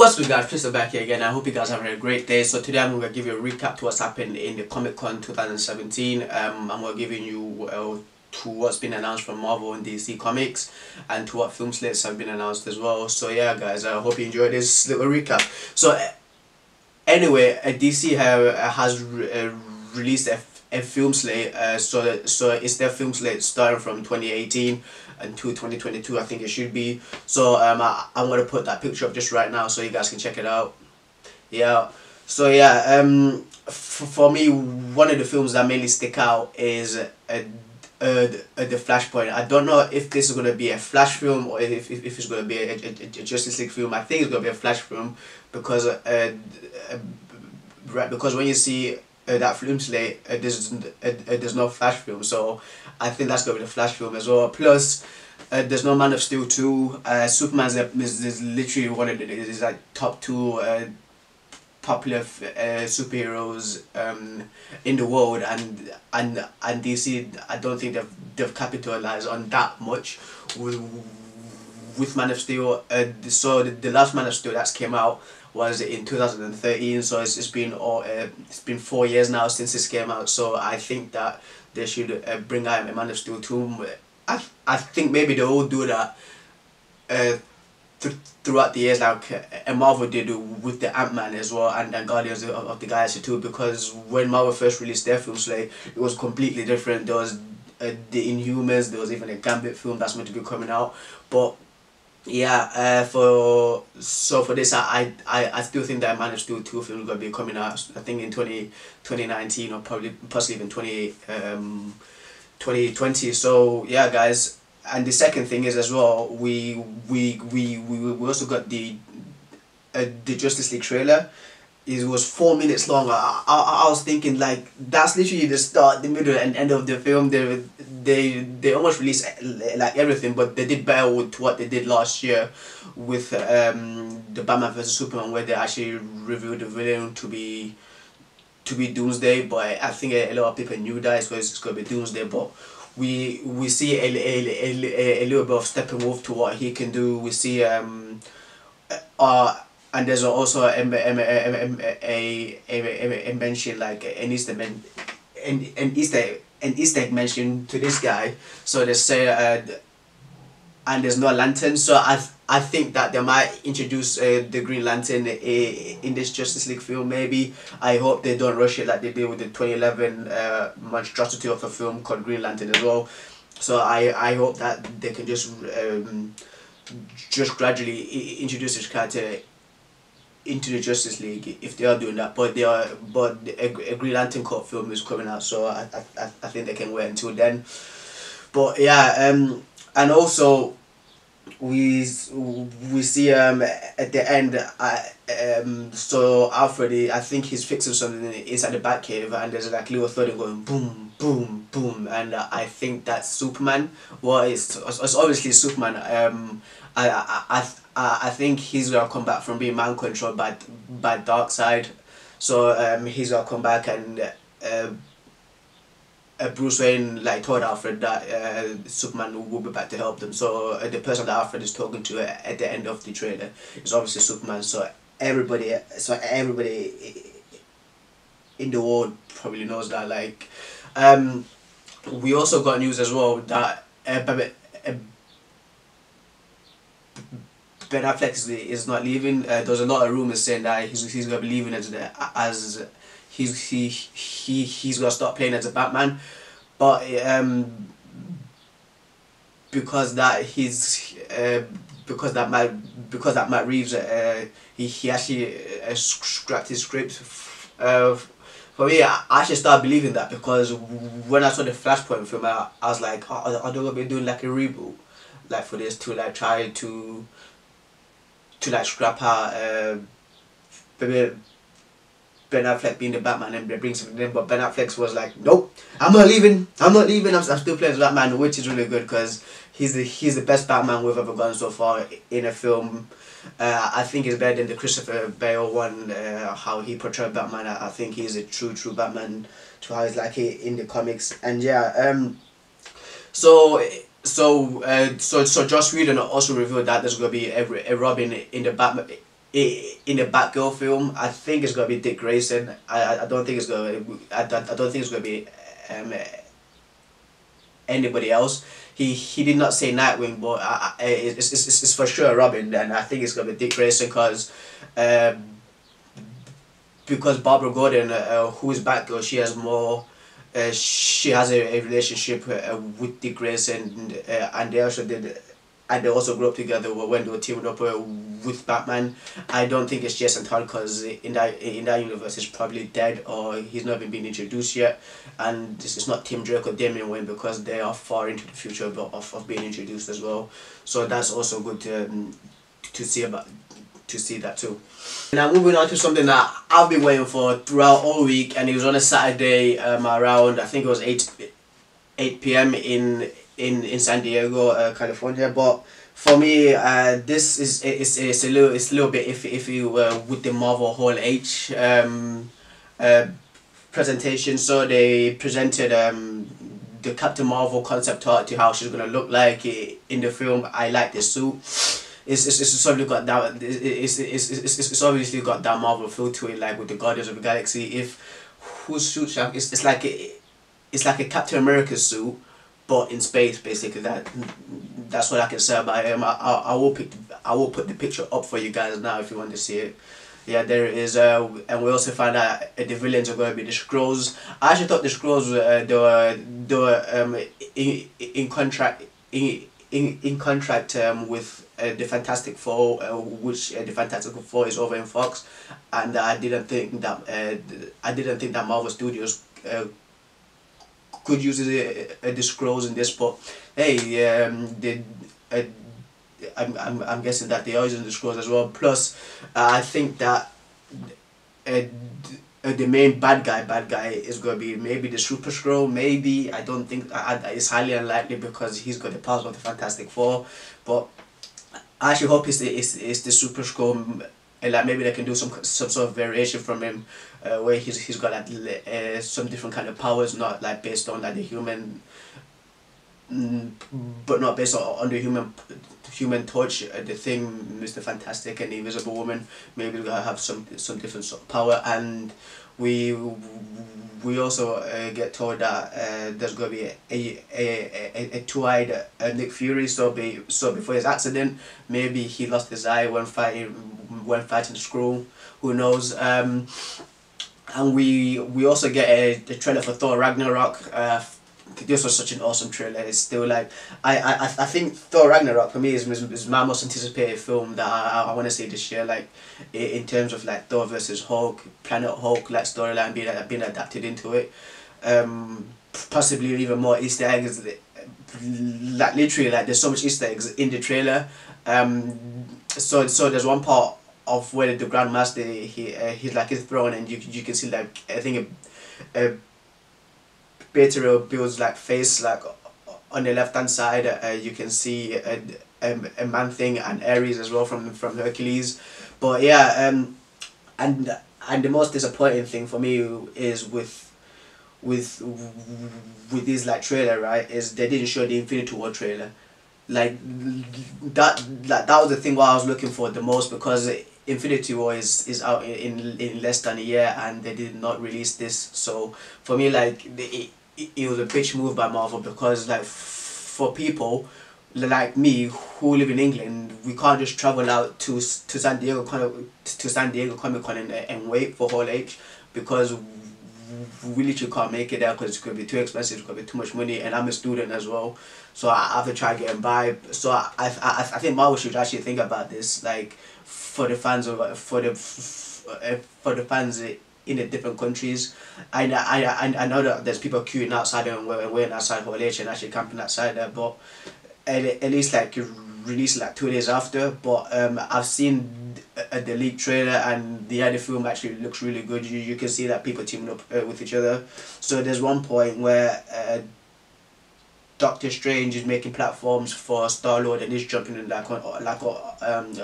What's good guys, Chris back here again. I hope you guys having a great day. So today I'm going to give you a recap to what's happened in the Comic Con 2017. Um, I'm going to give you uh, to what's been announced from Marvel and DC Comics and to what film slates have been announced as well. So yeah guys, I hope you enjoyed this little recap. So anyway, uh, DC have, has re uh, released a, a film slate. Uh, so so it's their film slate starting from 2018 until 2022 I think it should be. So um, I, I'm to put that picture up just right now so you guys can check it out. Yeah. So yeah, um, for me, one of the films that mainly stick out is uh, uh, the Flashpoint. I don't know if this is going to be a Flash film or if, if, if it's going to be a, a, a, Justice League film. I think it's going to be a Flash film because uh, uh, right because when you see uh, that film slate, uh, there's uh, uh, there's no Flash film, so I think that's gonna be the Flash film as well. Plus, uh, there's no Man of Steel two. Uh, Superman's is, is literally one of the is like top two uh, popular uh, superheroes um, in the world, and and and DC. I don't think they've they've capitalized on that much with with Man of Steel. Uh, so the, the last Man of Steel that's came out was in 2013 so it's, it's been all, uh, it's been four years now since this came out so I think that they should uh, bring out a Man of Steel 2 I, I think maybe they will do that uh, th throughout the years like uh, Marvel did with the Ant-Man as well and, and Guardians of, of the Galaxy too because when Marvel first released their films like it was completely different. There was uh, the Inhumans there was even a Gambit film that's meant to be coming out but yeah uh, for so for this I, I I still think that Man of Steel 2 films is going to be coming out I think in 20, 2019 or probably possibly even 20 um 2020 so yeah guys and the second thing is as well we we we we, we also got the uh, the Justice League trailer it was four minutes long. I, I, I was thinking like that's literally the start, the middle, and end of the film. They they they almost released like everything, but they did better with what they did last year with um the Batman vs Superman, where they actually revealed the villain to be to be Doomsday. But I think a, a lot of people knew that it's, it's going to be Doomsday, but. We we see a, a, a, a little bit of Steppenwolf to what he can do. We see um uh and there's also a, a, a, a, mention like an Easter men, an, an Easter an Easter egg mention to this guy. So they say uh, and there's no lantern. So I I think that they might introduce uh, the Green Lantern uh, in this Justice League film. Maybe I hope they don't rush it like they did with the 2011 uh, monstrosity of a film called Green Lantern as well. So I I hope that they can just um, just gradually introduce this character into the Justice League if they are doing that. But they are, but a, a Green Lantern Corps film is coming out, so I, I, I think they can wait until then. But yeah, um, and also we we see um at the end uh, um so Alfred I think he's fixing something inside the Batcave and there's like little thudding going boom boom boom and I think that's Superman well it's, it's obviously Superman um I I I I think he's gonna come back from being man controlled by by Darkseid, so um, he's gonna come back and uh, uh, Bruce Wayne like told Alfred that uh, Superman will be back to help them. So uh, the person that Alfred is talking to uh, at the end of the trailer is obviously Superman. So everybody, so everybody in the world probably knows that. Like, um, we also got news as well that uh, uh, Ben Affleck is, is not leaving. Uh, there's a lot of rumors saying that he's, he's gonna be leaving as as he's he he he's gonna start playing as a Batman, but um because that he's uh, because that Matt because that Matt Reeves uh, he he actually uh, scrapped his script. Uh, for me, I actually started believing that because when I saw the Flashpoint film, I, I was like, oh, they gonna be doing like a reboot, like for this to like try to to like scrap out uh, Ben Affleck being the Batman and bring something in, but Ben Affleck was like, nope, I'm not leaving, I'm not leaving, I'm, I'm still playing as Batman, which is really good because he's the he's the best Batman we've ever gotten so far in a film. Uh, I think it's better than the Christopher Bale one, uh, how he portrayed Batman. I, I think he's a true, true Batman to how he's like in the comics. And yeah, um, so so uh, so so Joss Whedon also revealed that there's gonna be a, a Robin in the Batman in the Batgirl film, I think it's gonna be Dick Grayson. I I don't think it's gonna. I, I don't think it's gonna be um, anybody else. He he did not say Nightwing, but I, I, it's, it's, it's for sure Robin, and I think it's gonna be Dick Grayson because. Um, because Barbara Gordon, uh, who is Batgirl, she has more uh, she has a, a relationship uh, with the Grayson, and, uh, and they also did and they also grew up together when they were teaming up uh, with Batman. I don't think it's Jason Todd because in that in that universe he's probably dead or he's not even been introduced yet, and this is not Tim Drake or Damian Wayne because they are far into the future of, of, of being introduced as well. So that's also good to um, to see about to see that too. Now moving on to something that I've been waiting for throughout all week, and it was on a Saturday um, around I think it was eight eight p.m. in in in San Diego, uh, California. But for me, uh, this is it's, it's a little it's a little bit iffy if you uh, with the Marvel Hall H um, uh, presentation. So they presented um, the Captain Marvel concept art to how she's gonna look like in the film. I like the suit. It's, it's, it's obviously got that it's, it's, it's, it's obviously got that Marvel feel to it like with the Guardians of the Galaxy. If whose suit it's, it's like a, it's like a Captain America suit but in space basically. That that's what I can say about him I, I, I will pick I will put the picture up for you guys now if you want to see it. Yeah there is uh and we also find out uh, the villains are going to be the Skrulls. I actually thought the Skrulls uh, they were they were um in, in contract in in, in contract um, with uh, the Fantastic Four, uh, which uh, the Fantastic Four is over in Fox, and I didn't think that uh, I didn't think that Marvel Studios uh, could use the, the Skrulls in this, but hey, um, the, uh, I'm, I'm, I'm guessing that they are using the Skrulls as well. Plus, I think that uh, uh, the main bad guy, bad guy is going to be maybe the Super Skrull. maybe. I don't think, uh, it's highly unlikely because he's got the powers of the Fantastic Four, but I actually hope it's the, it's, it's the Super Skrull. and like maybe they can do some some sort of variation from him uh, where he's he's got like uh, some different kind of powers not like based on like the human mm, but not based on, on the human human torch uh, the thing Mr. Fantastic and the Invisible Woman maybe we'll have some some different sort of power. And we we also uh, get told that uh, there's to be a, a, a, a two-eyed uh, Nick Fury. So be so before his accident maybe he lost his eye when fighting when fighting the Skrull who knows? Um, and we we also get a, a trailer for Thor Ragnarok uh, this was such an awesome trailer. It's still like I I, I think Thor Ragnarok for me is, is, is my most anticipated film that I, I want to see this year. Like in terms of like Thor versus Hulk, Planet Hulk, like storyline being being adapted into it. Um, possibly even more Easter eggs. Like literally, like there's so much Easter eggs in the trailer. Um, so so there's one part of where the Grandmaster he uh, he's like his throne and you you can see like I think a, a Beta Ray Bill's like face like on the left hand side uh, you can see a, a, a Man-Thing and Ares as well from from Hercules. But yeah um and and the most disappointing thing for me is with with with this like trailer right is they didn't show the Infinity War trailer. Like that like that was the thing what I was looking for the most because Infinity War is, is out in, in less than a year and they did not release this. So for me like it, was a bitch move by Marvel because like for people like me who live in England, we can't just travel out to to San Diego to San Diego Comic Con and, and wait for Hall H because we literally can't make it there because it's to be too expensive, it's to be too much money, and I'm a student as well, so I have to try getting by. So I, I, I, I think Marvel should actually think about this, like for the fans of for the eh, for the fans eh, in the different countries. I, I, I, I know that there's people queuing outside and waiting outside Hall H and actually camping outside there, but at, at least like release like two days after. But um, I've seen the leak trailer and the other film actually looks really good. You, you can see that people teaming up uh, with each other. So there's one point where uh, Doctor Strange is making platforms for Star Lord and he's jumping in like on like um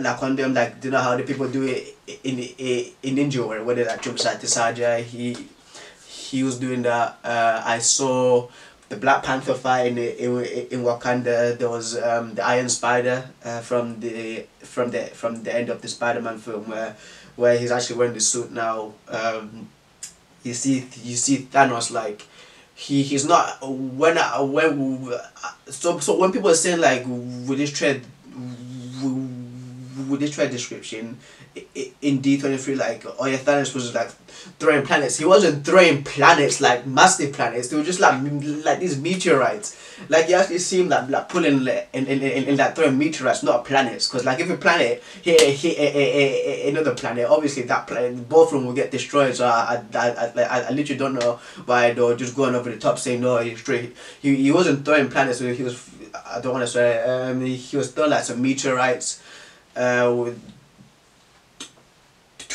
like on them like do you know how the people do it in in, in Ninja or whether that to side he he was doing that uh, I saw the Black Panther fight in in, in Wakanda. There was um, the Iron Spider uh, from the from the from the end of the Spider-Man film where where he's actually wearing the suit now. Um, you see you see Thanos like he he's not when when so so when people are saying like with this trade with this trade description in D23 like? Oh yeah Thanos was like throwing planets. He wasn't throwing planets like massive planets. They were just like like these meteorites. Like you actually see him like, like pulling like, in, in, in, in that throwing meteorites not planets. Because like if a planet hit, hit a, another planet obviously that planet both of them will get destroyed. So I, I, I, I, I literally don't know why they're just going over the top saying no he's straight he, he wasn't throwing planets he was I don't want to say um, he was throwing like some meteorites uh, with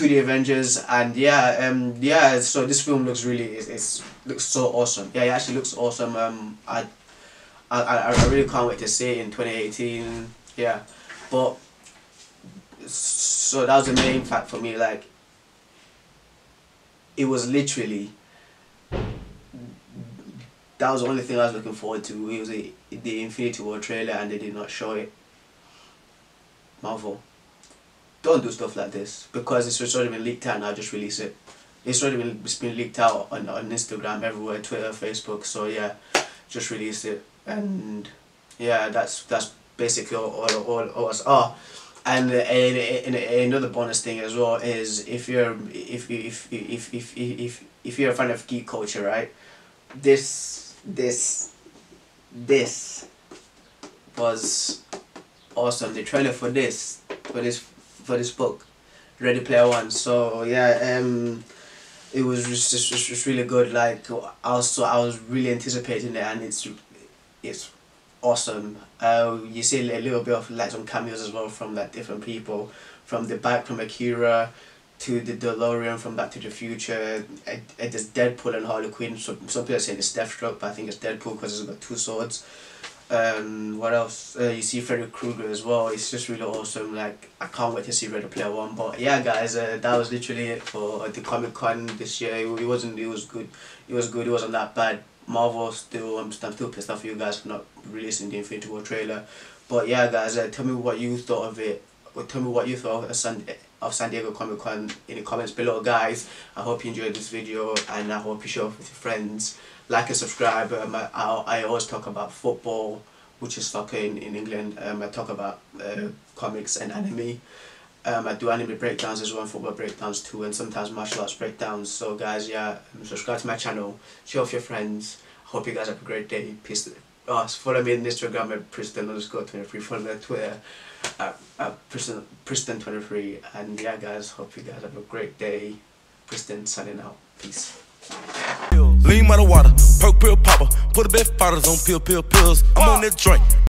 to the Avengers and yeah um yeah so this film looks really it's, it's looks so awesome. Yeah it actually looks awesome um I I, I really can't wait to see it in 2018 yeah. But so that was the main fact for me like it was literally that was the only thing I was looking forward to it was a, the Infinity War trailer and they did not show it Marvel don't do stuff like this because it's already been leaked out and I'll just release it. It's already been, it's been leaked out on, on Instagram, everywhere, Twitter, Facebook, so yeah, just release it. And yeah, that's that's basically all, all, all, all us are. And, and, and, and another bonus thing as well is if you're if if if if if if you're a fan of geek culture, right? This this this was awesome. The trailer for this for this for this book, Ready Player One. So yeah, um, it was just, just, just really good. Like also, I was really anticipating it, and it's it's awesome. Uh, you see a little bit of like some cameos as well from like different people, from the back from Akira to the DeLorean from Back to the Future. It, it is Deadpool and Harley Quinn. So some people say it's Deathstroke, but I think it's Deadpool because it's got two swords. Um, what else? Uh, you see Freddy Krueger as well. It's just really awesome. Like I can't wait to see Ready Player One. But yeah, guys, uh, that was literally it for the Comic Con this year. It, it wasn't. It was good. It was good. It wasn't that bad. Marvel still. I'm, I'm still pissed off you guys for not releasing the Infinity War trailer. But yeah, guys, uh, tell me what you thought of it. Or tell me what you thought of San, of San Diego Comic Con in the comments below, guys. I hope you enjoyed this video, and I hope you share it with your friends like and subscribe. Um, I, I always talk about football, which is soccer in, in England. Um, I talk about uh, comics and anime. Um, I do anime breakdowns as well football breakdowns too and sometimes martial arts breakdowns. So guys, yeah, um, subscribe to my channel, share with your friends. Hope you guys have a great day. Peace. Oh, follow me on Instagram at Priston underscore 23. Follow me on Twitter at, at Priston, Priston23. And yeah guys, hope you guys have a great day. Priston signing out. Peace. Lean by the water, perk pill popper. Put the best fighters on pill, pill, pills. I'm on that drink.